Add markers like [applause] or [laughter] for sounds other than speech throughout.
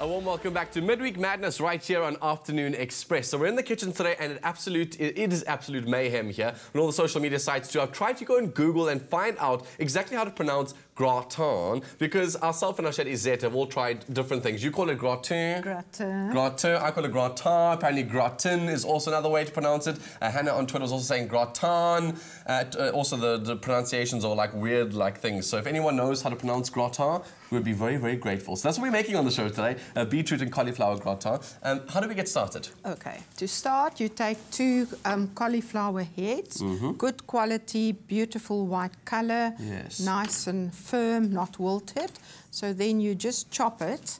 A warm welcome back to Midweek Madness right here on Afternoon Express. So we're in the kitchen today and it, absolute, it is absolute mayhem here on all the social media sites too. I've tried to go and Google and find out exactly how to pronounce gratin because ourselves and our chef Izette have all tried different things. You call it gratin. Gratin. Gratin. I call it gratin. Apparently gratin is also another way to pronounce it. Uh, Hannah on Twitter was also saying gratin. Uh, uh, also the, the pronunciations are like weird like things. So if anyone knows how to pronounce gratin, we would be very, very grateful. So that's what we're making on the show today, uh, beetroot and cauliflower gratin. Um, how do we get started? Okay, to start, you take two um, cauliflower heads, Mm-hmm. good quality, beautiful white color, Yes. nice and firm, not wilted. So then you just chop it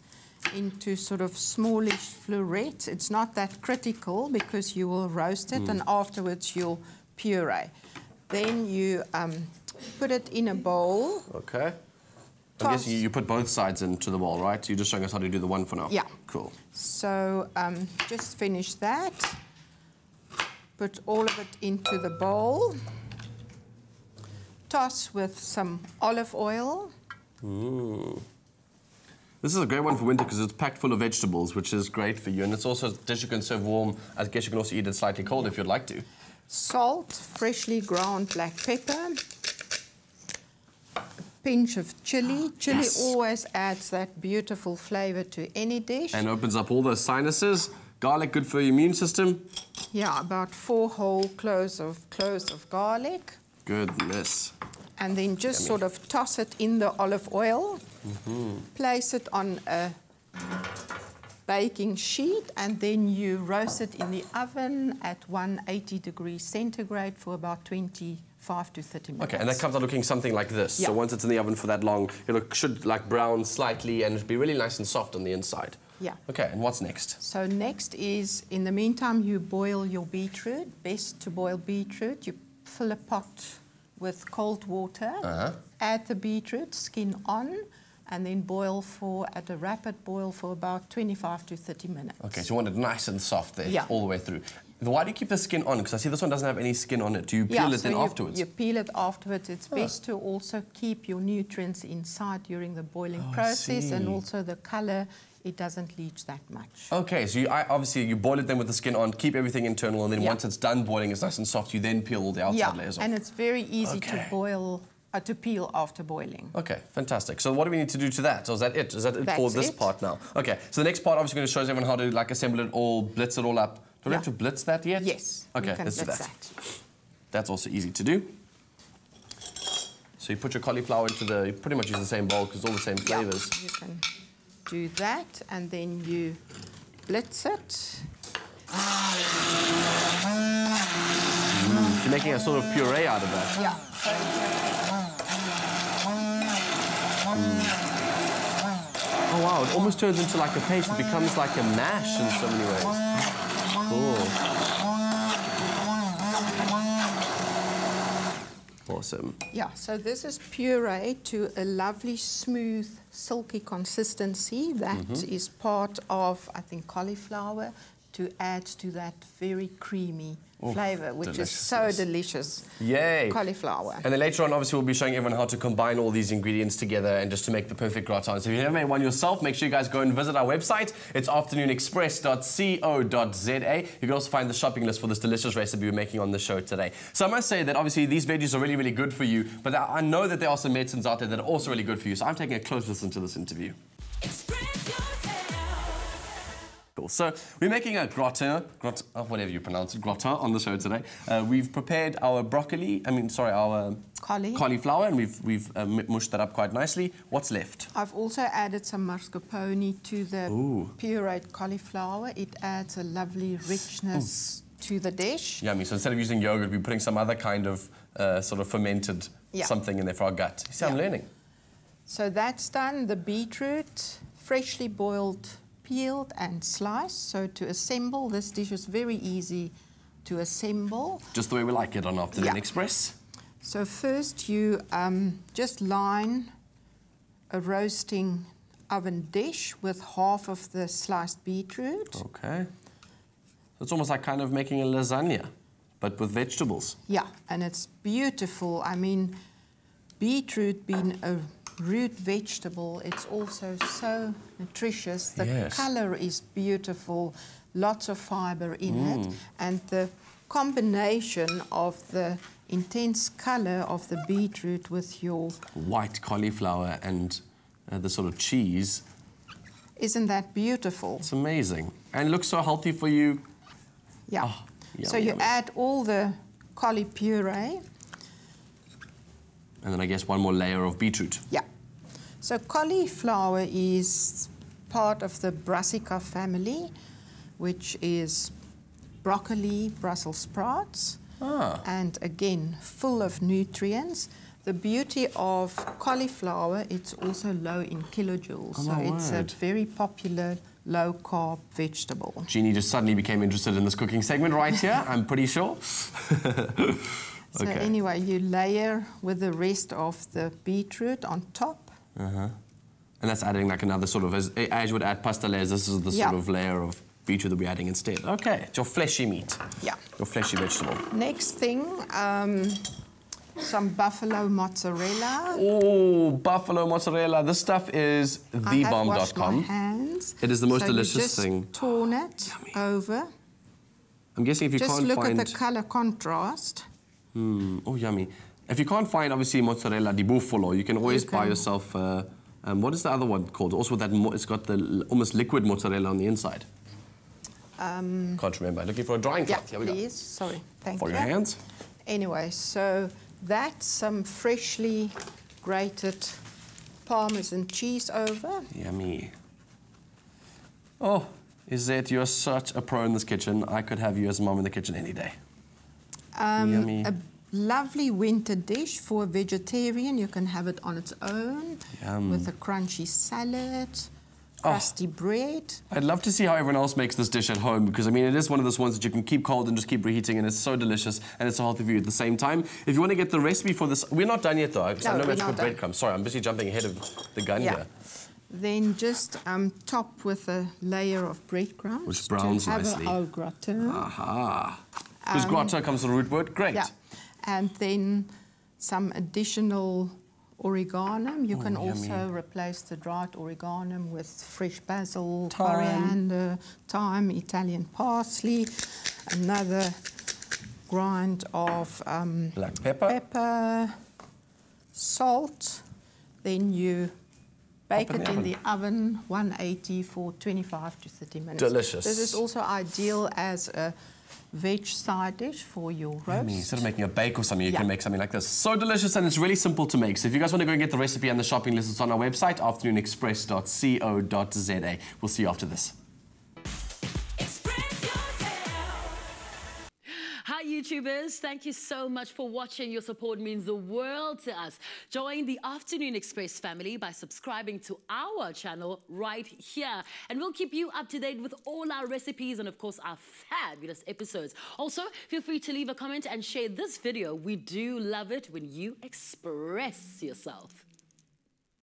into sort of smallish florets. It's not that critical because you will roast it Mm. and afterwards you'll puree. Then you um, put it in a bowl. Okay. Toss. guessing you, you put both sides into the bowl, right? You're just showing us how to do the one for now. Yeah. Cool. So um, just finish that. Put all of it into the bowl. Toss with some olive oil. Ooh. This is a great one for winter because it's packed full of vegetables, which is great for you. And it's also a dish you can serve warm. I guess you can also eat it slightly cold if you'd like to. Salt, freshly ground black pepper. A pinch of chili. [gasps] Chili Yes. always adds that beautiful flavor to any dish. And opens up all those sinuses. Garlic, good for your immune system. yeah, about four whole cloves of cloves of garlic. Goodness. And then just sort of toss it in the olive oil. Mm-hmm. Place it on a baking sheet and then you roast it in the oven at 180 degrees centigrade for about 25 to 30 minutes. Okay, and that comes out looking something like this. Yeah. So once it's in the oven for that long, it should like brown slightly and it'll be really nice and soft on the inside. Yeah. Okay, and what's next? So next is, in the meantime, you boil your beetroot. Best to boil beetroot. You fill a pot with cold water. Uh-huh. Add the beetroot, skin on, and then boil for at a rapid boil for about 25 to 30 minutes. Okay, so you want it nice and soft there, Yeah. all the way through. Why do you keep the skin on? Because I see this one doesn't have any skin on it. Do you peel it so then you, afterwards? You peel it afterwards. It's best to also keep your nutrients inside during the boiling Oh, process, and also the color. It doesn't leach that much. Okay, so you, I, obviously you boil it then with the skin on, keep everything internal, and then Yeah. once it's done boiling, it's nice and soft. You then peel all the outside yeah, layers off. and it's very easy Okay. to boil, uh, to peel after boiling. Okay, fantastic. So what do we need to do to that? So is that it? Is that it for this it. part now? Okay, so the next part obviously going to show us everyone how to like assemble it all, blitz it all up. Do we Yeah. have to blitz that yet? Yes. Okay, let's do blitz that. That's also easy to do. So you put your cauliflower into the, you pretty much use the same bowl because it's all the same Yeah, flavors. you can do that, and then you blitz it. You're making a sort of puree out of that. Yeah. Oh wow, it almost turns into like a paste. It becomes like a mash in so many ways. Cool. Awesome. Yeah, so this is puree to a lovely, smooth, silky consistency. That is Mm-hmm. part of, I think, cauliflower to add to that very creamy flavor, which is so delicious. Yay. Cauliflower. And then later on, obviously, we'll be showing everyone how to combine all these ingredients together and just to make the perfect gratin. So if you've never made one yourself, make sure you guys go and visit our website. It's afternoonexpress.co.za. You can also find the shopping list for this delicious recipe we're making on the show today. So I must say that obviously these veggies are really, really good for you, but I I know that there are some medicines out there that are also really good for you. So I'm taking a close listen to this interview. Express yourself. Cool. So we're making a gratin, gratin uh, whatever you pronounce it, gratin on the show today. Uh, we've prepared our broccoli, I mean, sorry, our Cauli. cauliflower, and we've, we've uh, mushed that up quite nicely. What's left? I've also added some mascarpone to the Ooh. pureed cauliflower. It adds a lovely richness to the dish. Yummy. So instead of using yogurt, we're putting some other kind of uh, sort of fermented Yeah. something in there for our gut. You see, I'm learning. So that's done. The beetroot, freshly boiled, peeled and sliced. So to assemble, this dish is very easy to assemble. Just the way we like it on Afternoon Yeah. Express. So first you um, just line a roasting oven dish with half of the sliced beetroot. Okay. So it's almost like kind of making a lasagna, but with vegetables. Yeah, and it's beautiful. I mean, beetroot being a root vegetable. It's also so nutritious. The Yes. color is beautiful, lots of fiber in Mm. it, and the combination of the intense color of the beetroot with your White cauliflower and uh, the sort of cheese. isn't that beautiful? It's amazing. And looks so healthy for you. Yeah. Oh, so you yummy. add all the cauli puree. And then I guess one more layer of beetroot. Yeah. So cauliflower is part of the brassica family, which is broccoli, Brussels sprouts, Ah. and again, full of nutrients. The beauty of cauliflower, it's also low in kilojoules. Oh, so my it's word. a very popular low carb vegetable. Jeannie just suddenly became interested in this cooking segment right here, I'm pretty sure. [laughs] So anyway, you layer with the rest of the beetroot on top. Uh-huh. And that's adding like another sort of, as, as you would add pasta layers, this is the Yeah. sort of layer of beetroot that we're adding instead. Okay, it's your fleshy meat. Yeah. Your fleshy vegetable. Next thing, um, some buffalo mozzarella. Oh, buffalo mozzarella. This stuff is I have washed my thebomb.com. hands. It is the most so delicious thing. Torn it over. I'm guessing if you just can't find... Just look at the color contrast. Hmm, oh, yummy. If you can't find, obviously, mozzarella di bufalo, you can always You buy yourself... Uh, um, what is the other one called? Also, that it's got the almost liquid mozzarella on the inside. Um, Can't remember. Looking for a drying yeah, cloth. Here we please. Sorry. Thank go. For you. your hands. Anyway, so that's some freshly grated Parmesan cheese over. Yummy. Oh, Izette, you're such a pro in this kitchen. I could have you as a mom in the kitchen any day. Um. A lovely winter dish for a vegetarian. You can have it on its own Yum. with a crunchy salad, Oh. crusty bread. I'd love to see how everyone else makes this dish at home because I mean it is one of those ones that you can keep cold and just keep reheating and it's so delicious and it's so healthy for you at the same time. If you want to get the recipe for this, we're not done yet though. 'cause I No, know we have to not put done. breadcrumbs. Sorry, I'm busy jumping ahead of the gun Yeah. here. Then just um, top with a layer of breadcrumbs. Which browns to have nicely. A au gratin. Aha. Because gratin comes from the root word. Great. Um, Yeah. And then some additional oregano. You Oh, can yummy. also replace the dried oregano with fresh basil, Thyme. coriander, thyme, Italian parsley, another grind of um, Black pepper. pepper, salt. Then you bake in it the in oven. the oven, 180 for 25 to 30 minutes. Delicious. This is also ideal as a veg side dish for your I roast. mean, instead of making a bake or something, you Yeah. can make something like this. So delicious and it's really simple to make. So if you guys want to go and get the recipe and the shopping list, it's on our website, afternoonexpress.co.za. We'll see you after this. YouTubers. Thank you so much for watching. Your support means the world to us. Join the Afternoon Express family by subscribing to our channel right here. And we'll keep you up to date with all our recipes and, of course, our fabulous episodes. Also, feel free to leave a comment and share this video. We do love it when you express yourself.